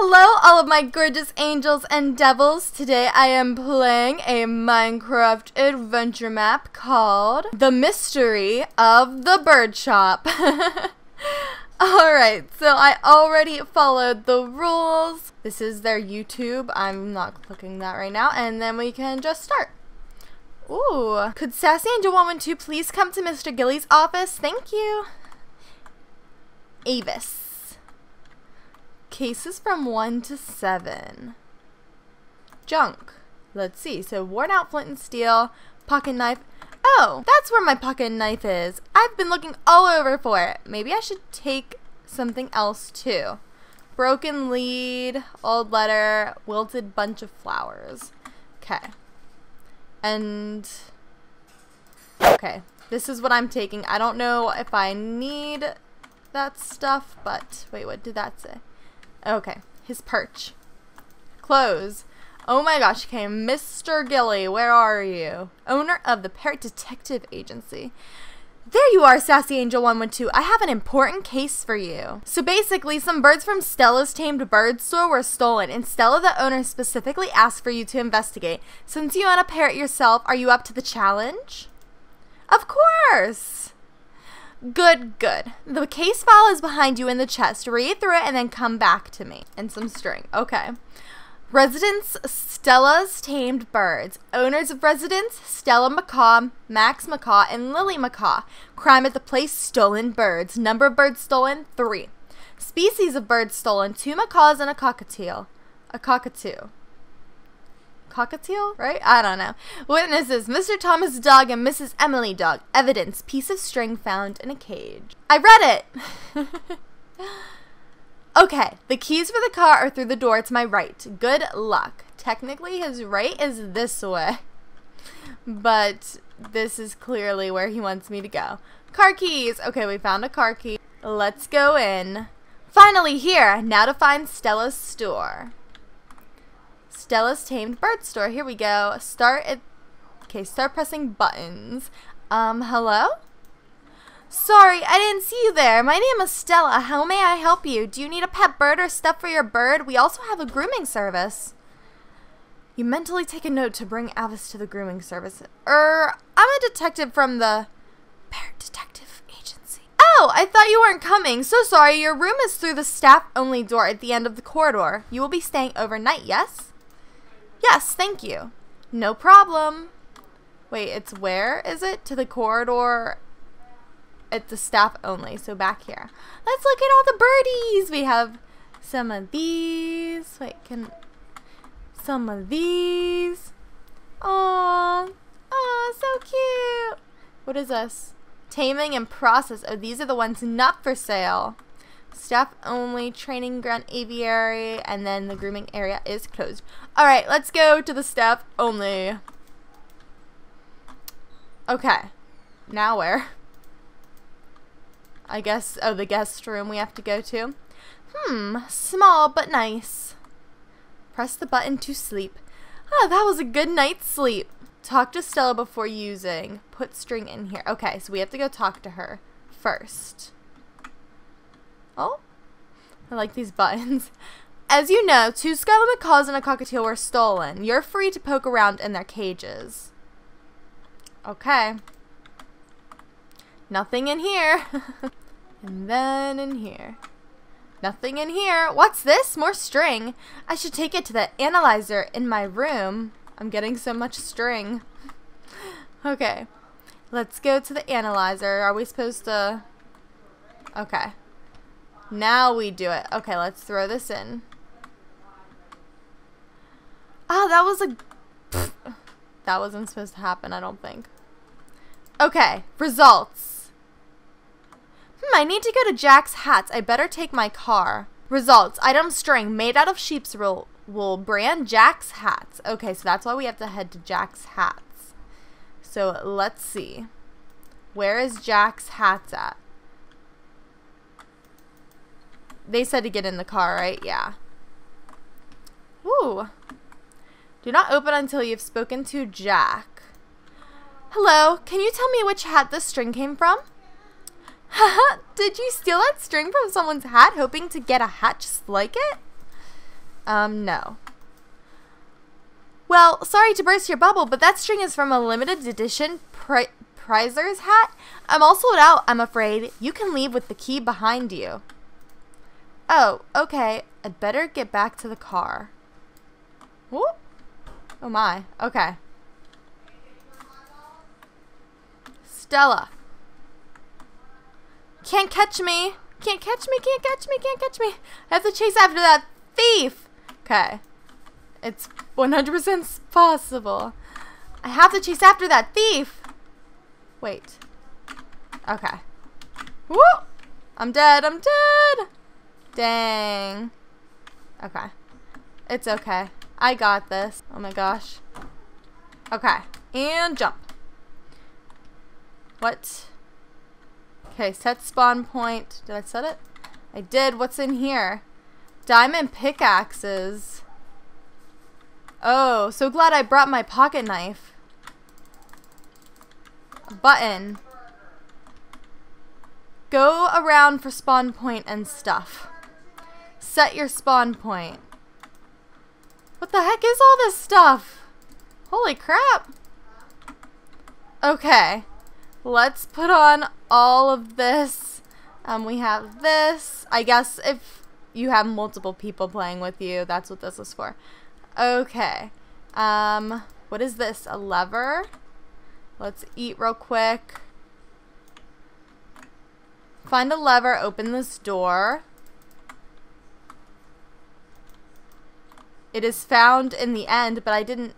Hello, all of my gorgeous angels and devils. Today I am playing a Minecraft adventure map called The Mystery of the Bird Shop. Alright, so I already followed the rules. This is their YouTube. I'm not clicking that right now. And then we can just start. Ooh. Could Sassy Angel 112 please come to Mr. Gilly's office? Thank you. Avis. Cases from 1 to 7. Junk. Let's see. So worn out flint and steel, pocket knife. Oh, that's where my pocket knife is. I've been looking all over for it. Maybe I should take something else too. Broken lead, old letter, wilted bunch of flowers. Okay. And okay, this is what I'm taking. I don't know if I need that stuff, but wait, what did that say? Okay, his perch. Clothes. Oh my gosh, okay, Mr. Gilly, where are you? Owner of the Parrot Detective Agency. There you are, Sassy Angel 112. I have an important case for you. So basically, some birds from Stella's Tamed Bird Store were stolen, and Stella, the owner, specifically asked for you to investigate. Since you own a parrot yourself, are you up to the challenge? Of course! Good, good. The case file is behind you in the chest. Read through it and then come back to me. And some string. Okay. Residents Stella's Tamed Birds. Owners of residence Stella Macaw, Max Macaw, and Lily Macaw. Crime at the place stolen birds. Number of birds stolen three. Species of birds stolen two macaws and a cockatiel. A cockatoo. Cockatiel, right? I don't know. Witnesses Mr. Thomas Dog and Mrs. Emily Dog. Evidence piece of string found in a cage. I read it! Okay, the keys for the car are through the door to my right. Good luck. Technically, his right is this way. But this is clearly where he wants me to go. Car keys. Okay, we found a car key. Let's go in. Finally here. Now to find Stella's store. Stella's Tamed Bird Store. Here we go. Start it. Okay, start pressing buttons. Um, hello? Sorry, I didn't see you there. My name is Stella. How may I help you? Do you need a pet bird or stuff for your bird? We also have a grooming service. You mentally take a note to bring Avis to the grooming service. Er, I'm a detective from the Parrot Detective Agency. Oh, I thought you weren't coming. So sorry. Your room is through the staff-only door at the end of the corridor. You will be staying overnight, yes? Yes, thank you. No problem. Wait, it's where is it? To the corridor it's the staff only. So back here. Let's look at all the birdies. We have some of these. Wait, can some of these. Oh, oh, so cute. What is this? Taming and process. Oh, these are the ones not for sale. Staff only, training ground aviary, and then the grooming area is closed. Alright, let's go to the staff only. Okay. Now where? I guess, oh, the guest room we have to go to. Hmm, small but nice. Press the button to sleep. Oh, that was a good night's sleep. Talk to Stella before using. Put string in here. Okay, so we have to go talk to her first. Oh, I like these buttons. As you know, two scarlet macaws and a cockatiel were stolen. You're free to poke around in their cages. Okay. Nothing in here. and then in here. Nothing in here. What's this? More string. I should take it to the analyzer in my room. I'm getting so much string. okay. Let's go to the analyzer. Are we supposed to... Okay. Now we do it. Okay, let's throw this in. Oh, that was a... that wasn't supposed to happen, I don't think. Okay, results. Hmm, I need to go to Jack's Hats. I better take my car. Results. Item string made out of sheep's wool. Brand Jack's Hats. Okay, so that's why we have to head to Jack's Hats. So let's see. Where is Jack's Hats at? They said to get in the car, right? Yeah. Ooh. Do not open until you've spoken to Jack. Hello, can you tell me which hat this string came from? Haha, did you steal that string from someone's hat hoping to get a hat just like it? Um, no. Well, sorry to burst your bubble, but that string is from a limited edition pri prizer's hat. I'm all sold out, I'm afraid. You can leave with the key behind you. Oh, okay. I'd better get back to the car. Whoop. Oh my. Okay. Stella. Can't catch me. Can't catch me, can't catch me, can't catch me. I have to chase after that thief. Okay. It's 100% possible. I have to chase after that thief. Wait. Okay. Woo! I'm dead, I'm dead. Dang. Okay. It's okay. I got this. Oh my gosh. Okay. And jump. What? Okay, set spawn point. Did I set it? I did. What's in here? Diamond pickaxes. Oh, so glad I brought my pocket knife. Button. Go around for spawn point and stuff. Set your spawn point. What the heck is all this stuff? Holy crap. Okay. Let's put on all of this. Um, we have this. I guess if you have multiple people playing with you, that's what this is for. Okay. Um, what is this? A lever? Let's eat real quick. Find a lever, open this door. It is found in the end, but I didn't...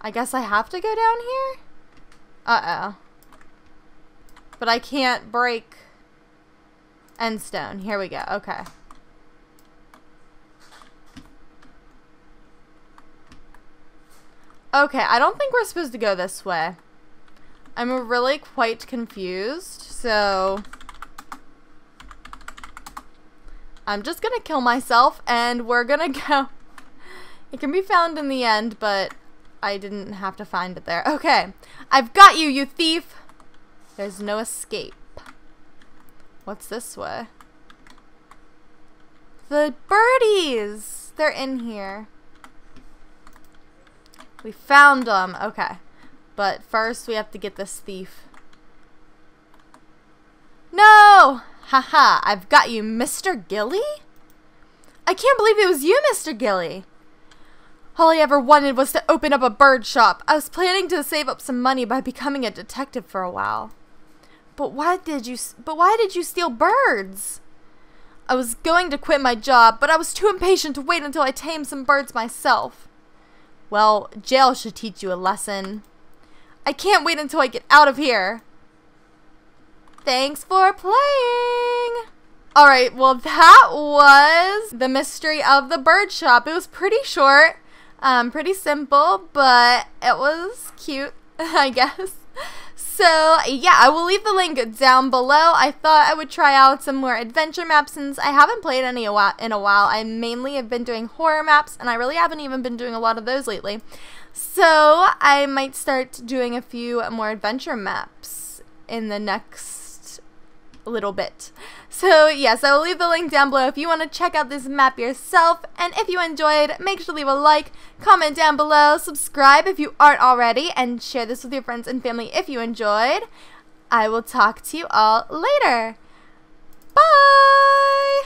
I guess I have to go down here? Uh-oh. But I can't break end stone. Here we go. Okay. Okay, I don't think we're supposed to go this way. I'm really quite confused, so... I'm just gonna kill myself, and we're gonna go... It can be found in the end, but I didn't have to find it there. Okay, I've got you, you thief! There's no escape. What's this way? The birdies! They're in here. We found them. Okay. But first we have to get this thief. No! Haha, I've got you, Mr. Gilly? I can't believe it was you, Mr. Gilly. All I ever wanted was to open up a bird shop. I was planning to save up some money by becoming a detective for a while. But why did you but why did you steal birds? I was going to quit my job, but I was too impatient to wait until I tamed some birds myself. Well, jail should teach you a lesson. I can't wait until I get out of here. Thanks for playing. Alright, well that was the mystery of the bird shop. It was pretty short, um, pretty simple, but it was cute, I guess. So, yeah, I will leave the link down below. I thought I would try out some more adventure maps since I haven't played any a while, in a while. I mainly have been doing horror maps, and I really haven't even been doing a lot of those lately. So, I might start doing a few more adventure maps in the next little bit. So yes, I will leave the link down below if you want to check out this map yourself. And if you enjoyed, make sure to leave a like, comment down below, subscribe if you aren't already, and share this with your friends and family if you enjoyed. I will talk to you all later. Bye!